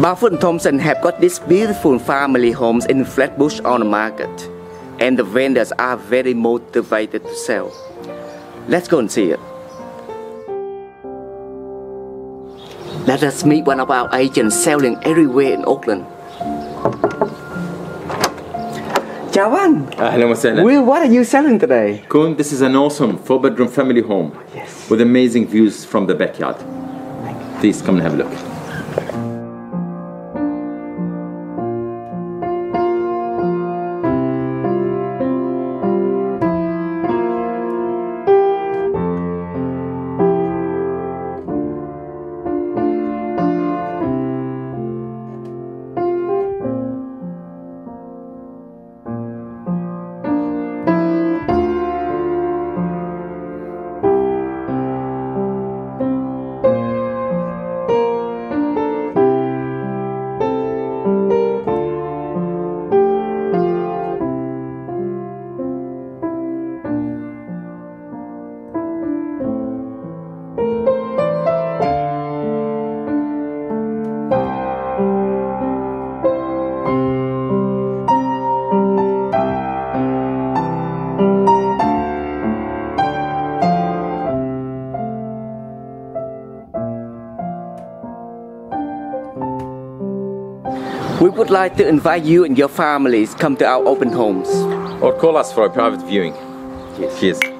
Barfoot Thompson have got these beautiful family homes in Flat Bush on the market and the vendors are very motivated to sell. Let's go and see it. Let us meet one of our agents selling everywhere in Auckland. Jawan! Hello, wa Will, what are you selling today? Cuong, this is an awesome four bedroom family home. Yes. With amazing views from the backyard. Please come and have a look. We would like to invite you and your families come to our open homes. Or call us for a private viewing. Yes. Cheers.